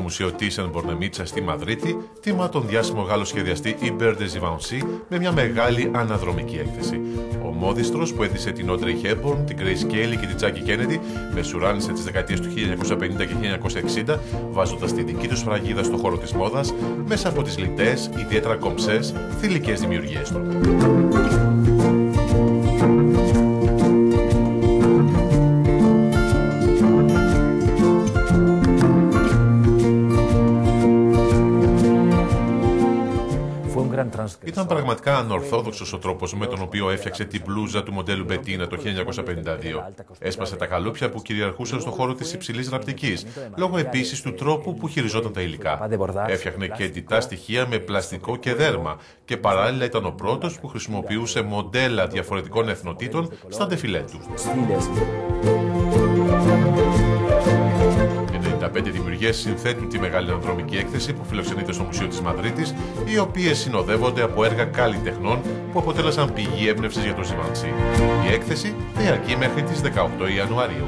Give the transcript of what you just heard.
Μουσείο Τίσεν Μπορνεμίτσα στη Μαδρίτη, τίμα τον διάσημο Γάλλο σχεδιαστή Ιμπερ de Givenchy με μια μεγάλη αναδρομική έκθεση. Ο Μόδιστρος που έδισε την Audrey Hepburn, την Grace Kelly και την Jackie Kennedy μεσουράνησε τις δεκαετίες του 1950 και 1960, βάζοντας τη δική τους φραγίδα στο χώρο της μόδας μέσα από τις λιτές, ιδιαίτερα κομψές, θηλυκές δημιουργίες του. Ήταν πραγματικά ανορθόδοξος ο τρόπος με τον οποίο έφτιαξε την μπλούζα του μοντέλου Μπετίνα το 1952. Έσπασε τα καλούπια που κυριαρχούσαν στον χώρο της υψηλής ραπτικής, λόγω επίσης του τρόπου που χειριζόταν τα υλικά. Έφτιαχνε και εντυτά στοιχεία με πλαστικό και δέρμα και παράλληλα ήταν ο πρώτος που χρησιμοποιούσε μοντέλα διαφορετικών εθνοτήτων στα ντεφιλέ του. Δημιουργίε συνθέτουν τη μεγάλη ανδρομική έκθεση που φιλοξενείται στο Μουσείο της Μαδρίτης, οι οποίες συνοδεύονται από έργα καλλιτεχνών που αποτέλεσαν πηγή έμπνευσης για το Ζιβαντσί. Η έκθεση διαρκεί μέχρι τις 18 Ιανουαρίου.